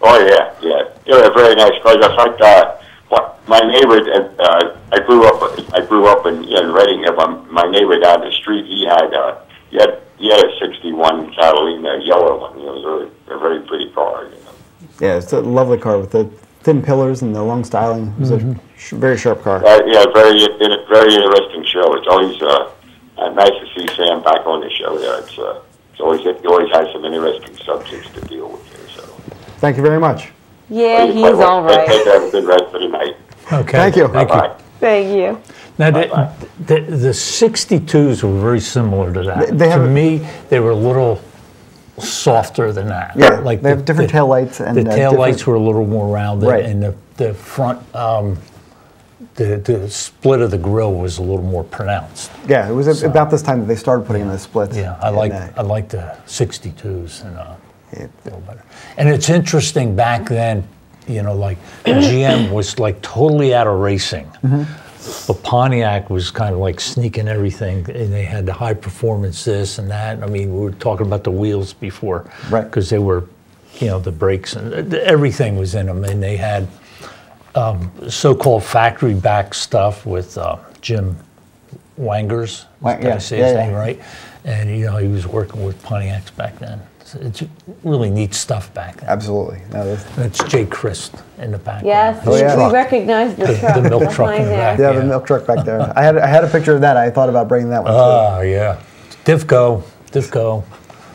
oh yeah, yeah. They're very nice cars. I like uh, what my neighbor. Uh, I grew up. I grew up in, in Reading. my neighbor down the street, he had uh, he had he had a 61 Catalina, a yellow one. You know, it was a, a very pretty car. You know. Yeah, it's a lovely car with the thin pillars and the long styling. It was a sh- very sharp car. Uh, yeah, very, in- very interesting show. It's always uh, uh, nice to see Sam back on the show. There, it's uh, it's always he always has some interesting subjects to deal with. Here, so Thank you very much. Yeah, You he's quite well. all right. Take care. Have a good rest of the night. Okay. Thank you. Thank you. Bye. Thank you. Now, the, the, the 62s were very similar to that. They- they to me, they were a little softer than that. Yeah, like they have different taillights and, the uh, taillights different- were a little more rounded, Right. and the, the front, um, the, the split of the grill was a little more pronounced. Yeah, it was about this time that they started putting in the splits. Yeah, I like uh, I like the 62s and uh, Yeah. a little better. And it's interesting back then, you know, like GM was like totally out of racing. Mm-hmm. But Pontiac was kind of like sneaking everything, and they had the high performance this and that. I mean, we were talking about the wheels before, Right. Because they were, you know, the brakes and everything was in them, and they had um, so-called factory-back stuff with uh, Jim Wangers. Wang- Did I say his yeah. name right? And you know, he was working with Pontiacs back then. So It's really neat stuff back then. Absolutely. No, this- That's Jay Christ in the back. Yes, Oh, we, yeah. we recognize the The- truck. the milk truck behind in the there. back. yeah, Yeah. the milk truck back there. I had I had a picture of that. I thought about bringing that one. too. Ah, yeah. Divco, Divco.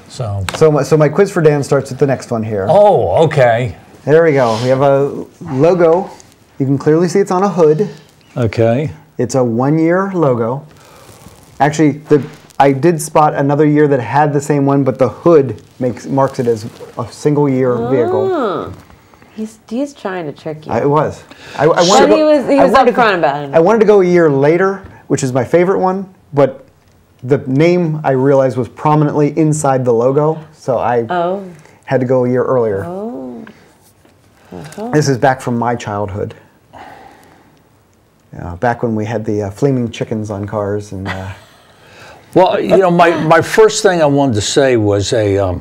So, So my, so my quiz for Dan starts with the next one here. oh, okay. There we go. We have a logo. You can clearly see it's on a hood. Okay. It's a one-year logo. Actually, the I did spot another year that had the same one, but the hood makes marks it as a single-year vehicle. He's, he's trying to trick you. I, it was. I, I wanted to go- he was- he I was to go- upfront about it. I wanted to go a year later, which is my favorite one, but the name I realized was prominently inside the logo, so I oh. had to go a year earlier. Oh. Uh-huh. This is back from my childhood. Yeah, back when we had the uh, flaming chickens on cars and. Well, you know, my, my first thing I wanted to say was a um,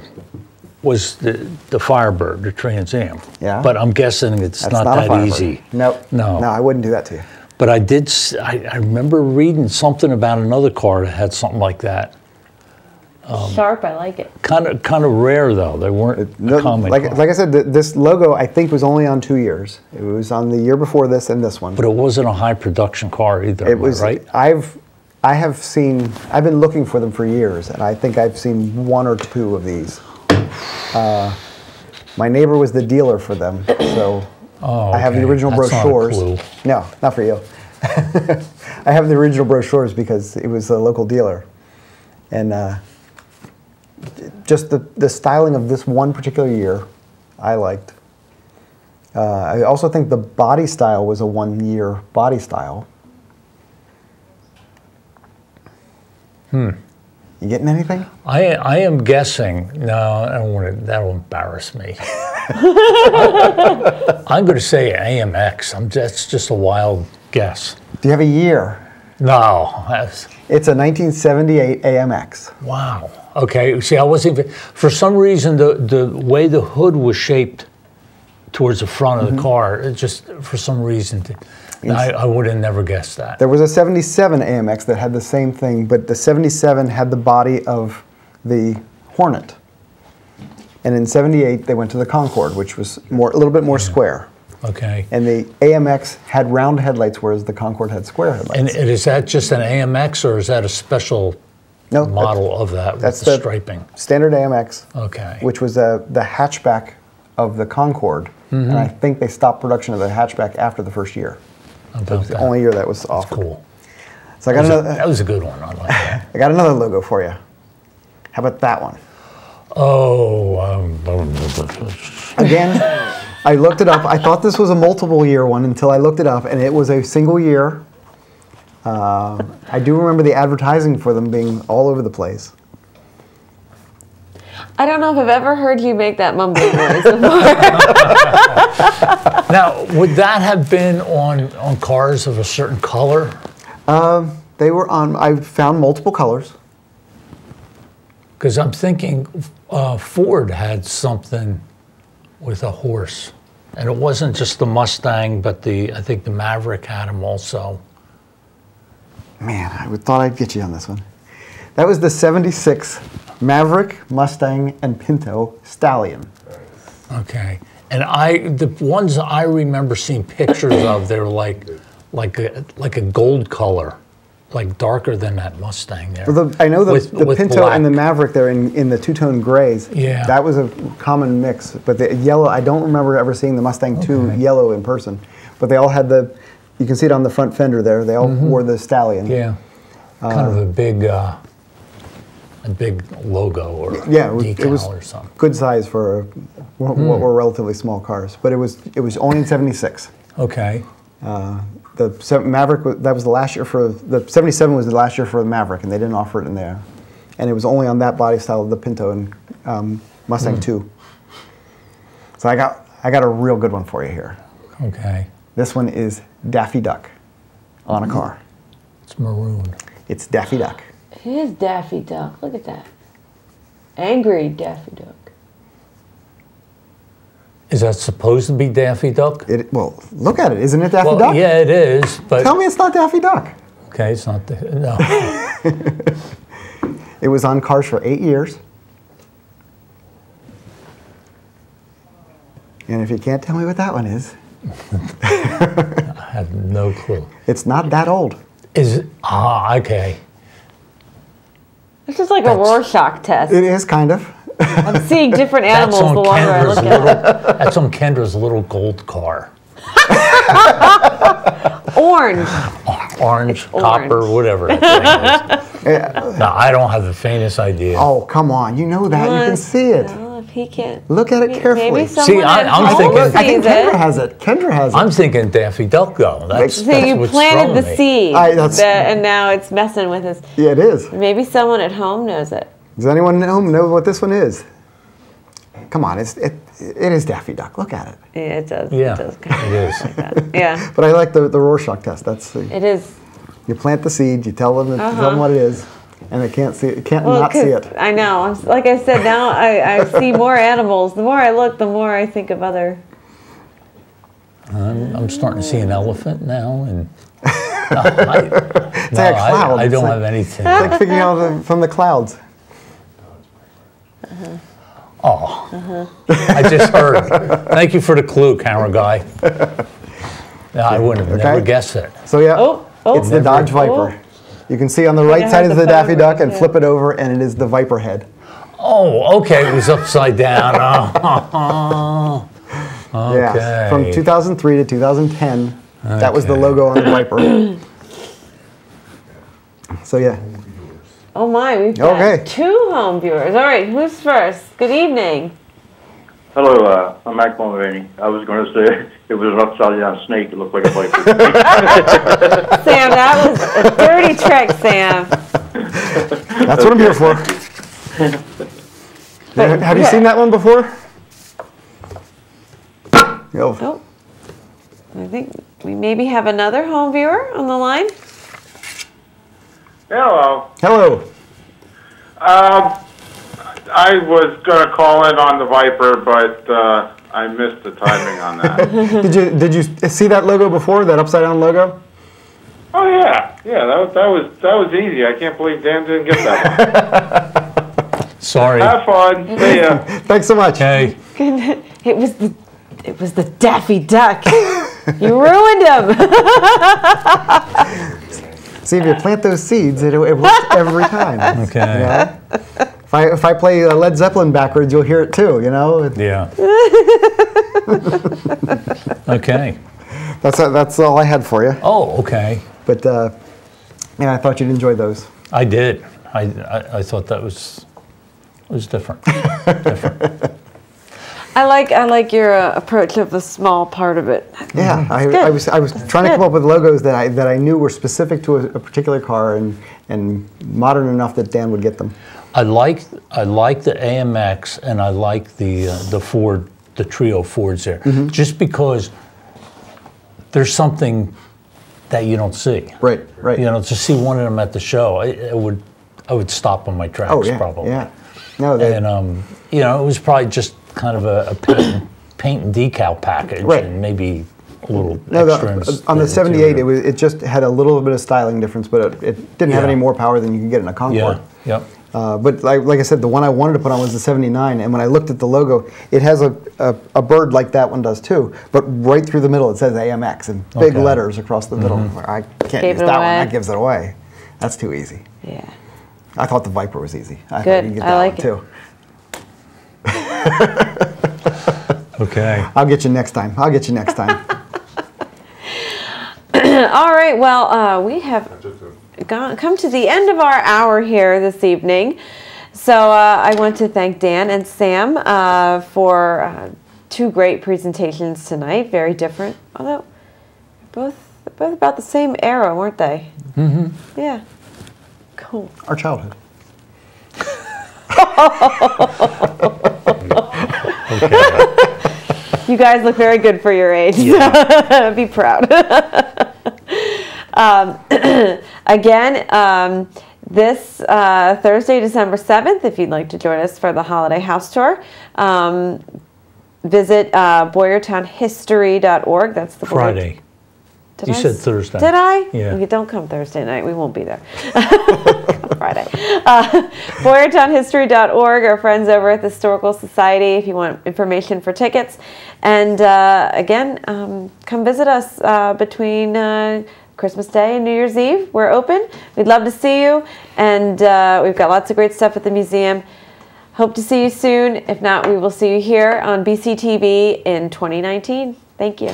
was the, the Firebird, the Trans Am. Yeah. But I'm guessing it's That's not, not, a that Firebird. easy. Nope. No. No, I wouldn't do that to you. But I did. s- I, I remember reading something about another car that had something like that. Um, Sharp, I like it. Kind of kind of rare though. They weren't No, common like, car. like I said, th- this logo I think was only on two years. It was on the year before this and this one. but it wasn't a high production car either. it was right. I've I have seen I've been looking for them for years, and I think I've seen one or two of these. Uh, my neighbor was the dealer for them, so I have the Oh, original That's not brochures. clue. No, not for you. I have the original brochures because it was a local dealer, and uh, just the the styling of this one particular year, I liked. Uh, I also think the body style was a one-year body style. Hmm. You getting anything? I I am guessing. No, I don't want to. That'll embarrass me. I'm going to say AMX. I'm. That's just a wild guess. Do you have a year? No. That's, It's a 1978 AMX. wow. Okay. See, I wasn't even. For some reason, the the way the hood was shaped towards the front Mm-hmm. of the car, it just for some reason, I, I would have never guessed that. There was a 77 AMX that had the same thing, but the 77 had the body of the Hornet. And in 78, they went to the Concorde, which was more, a little bit more square. Okay. And the AMX had round headlights, whereas the Concorde had square headlights. And, and is that just an AMX or is that a special No, model of that with that's the the- striping? Standard AMX, Okay. which was uh, the hatchback of the Concorde. Mm-hmm. And I think they stopped production of the hatchback after the first year. About The that. only year that was offered. Cool. So I That got a, another. that was a good one. I like that. I got another logo for you. How about that one? Oh, um, Again, I looked it up. I thought this was a multiple year one until I looked it up, and it was a single year. Uh, I do remember the advertising for them being all over the place. I don't know if I've ever heard you make that mumbling noise before. now, would that have been on, on cars of a certain color? They were on. I found multiple colors. Because I'm thinking uh, Ford had something with a horse. And it wasn't just the Mustang, but the I think the Maverick had them also. Man, I would, thought I'd get you on this one. That was the '76 Maverick, Mustang, and Pinto Stallion. Okay. And I, the ones I remember seeing pictures of, they were like, like a, like a gold color. like darker than that Mustang there. Well, the, I know the, With- the with Pinto and the black. Maverick there in, in the two-tone grays. Yeah. That was a common mix. But the yellow, I don't remember ever seeing the Mustang 2 yellow in person. But they all had the, you can see it on the front fender there. They all wore the stallion. Yeah, kind of a big, uh, a big logo or Yeah, it was, decal it was or something. good size for what, Hmm. were relatively small cars. But it was it was only in '76. Okay. The Maverick that was the last year for the '77 was the last year for the Maverick, and they didn't offer it in there. And it was only on that body style of the Pinto and um, Mustang 2. So I got I got a real good one for you here. Okay. This one is Daffy Duck on a car. It's maroon. It's Daffy Duck. It is Daffy Duck. Look at that. Angry Daffy Duck. Is that supposed to be Daffy Duck? It well, look at it. Isn't it Daffy well, Duck? yeah, it is. But Tell me it's not Daffy Duck. okay, it's not the no. It was on cars for eight years. And if you can't tell me what that one is, I have no clue. it's not that old. Is it, ah okay? This is like a That's- Rorschach test. It is kind of. I'm seeing different animals on the longer I Kendra's look little. at it. That's on Kendra's little gold car. Orange. Orange, copper, orange. whatever that thing. No, I don't have the faintest idea. Oh, come on. You know that. You can see it. Well, if he can't. Look at it Maybe- carefully. Maybe See, someone I, I'm thinking- I think Kendra it. has it. Kendra has it. I'm thinking Daffy Duck though. That's, So that's you what's planted the me. seed, I- that's- that- and now it's messing with us. yeah, it is. Maybe someone at home knows it. Does anyone at home know what this one is? Come on, it's, it, it is Daffy Duck. Look at it. Yeah, it does. Yeah, it does kind it is. like that. Yeah, But I like the, the Rorschach test. That's the, it is. you plant the seed, you tell them, tell Uh-huh. them what it is, and I can't see it. Can't Well, not see it. I know. I'm, like I said, now I, I see more animals. The more I look, the more I think of other. I'm, I'm starting to see an elephant now, and no, I, no, like a I- cloud. I, It's don't like- have anything. It's Like figuring out the, from the clouds. Oh, I just heard. Thank you for the clue, camera guy. Yeah, I wouldn't have never guessed it. So yeah, Oh, oh. it's the Dodge Viper. Oh. You can see on the right side had is the the Daffy Duck, and flip it over, and it is the Viper head. Oh, okay, it was upside down. Oh, Yeah, from 2003 to 2010, that was the logo on the Viper. so yeah, Oh my, we've got Okay. two home viewers. All right, who's first? Good evening. Hello, uh, I'm Mac Mulvaney. I was going to say it was an upside down snake. It looked like a viper. Sam, that was a dirty trick, Sam. that's what I'm here for. Yeah, Have you seen that one before? Yo, Oh, I think we maybe have another home viewer on the line. Hello. hello. Um, I was going to call in on the Viper, but uh, I missed the timing on that. Did you did you see that logo before? That upside down logo? oh yeah, yeah. That, was- that was that was easy. I can't believe Dan didn't get that one. sorry. Have fun. See ya. Thanks so much. Hey. It was the it was the Daffy Duck. you ruined him. See, if you plant those seeds, it, it works every time. Okay. Yeah. If I if I play uh, Led Zeppelin backwards, you'll hear it too. You know. Yeah. okay. That's that's all I had for you. Oh, okay. But uh, yeah, I thought you'd enjoy those. I did. I, I, I thought that was was different. different. I like I like your uh, approach of the small part of it. Yeah, I. I was I was trying to come up with logos that I that I knew were specific to a, a particular car and and modern enough that Dan would get them. I like I like the AMX and I like the uh, the Ford the trio Fords there Mm-hmm. just because there's something that you don't see. Right, right. You know, to see one of them at the show, I, I would I would stop on my tracks Oh yeah, probably. yeah. No, they, And um, you know, it was probably just kind of a, a paint, paint and decal package, Right. and maybe a little no, extra. the, on the the '78, interior. it was it just had a little bit of styling difference, but it, it didn't have any more power than you can get in a Concorde. Yeah. Yep. Uh, but like, like I said, the one I wanted to put on was the 79, and when I looked at the logo, it has a, a, a bird like that one does too, but right through the middle it says AMX in big Okay. letters across the middle. I can't Gave use it that one, that gives it away. That's too easy. Yeah. I thought the Viper was easy. I Good. thought you could get I that like one it. too. Okay. I'll get you next time. I'll get you next time. All right. Well, uh, we have gone, come to the end of our hour here this evening. So uh, I want to thank Dan and Sam uh, for uh, two great presentations tonight. Very different, although both both about the same era, weren't they? Mm-hmm. Yeah. Cool. Our childhood. You guys look very good for your age. Be proud. um, again, um, this uh, Thursday, December 7th, if you'd like to join us for the Holiday House Tour, um, visit uh, BoyerTownHistory.org. That's the Friday. Did You I said Thursday. Did I? Yeah. You don't come Thursday night. We won't be there. Friday. Uh, BoyerTownHistory.org. Our friends over at the Historical Society. If you want information for tickets, and uh, again, um, come visit us uh, between. Christmas Day and New Year's Eve. We're open. We'd love to see you. And uh, we've got lots of great stuff at the museum. Hope to see you soon. If not, we will see you here on BCTV in 2019. Thank you.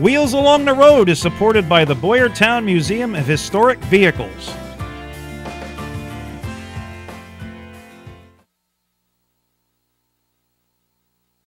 Wheels Along the Road is supported by the Boyertown Museum of Historic Vehicles.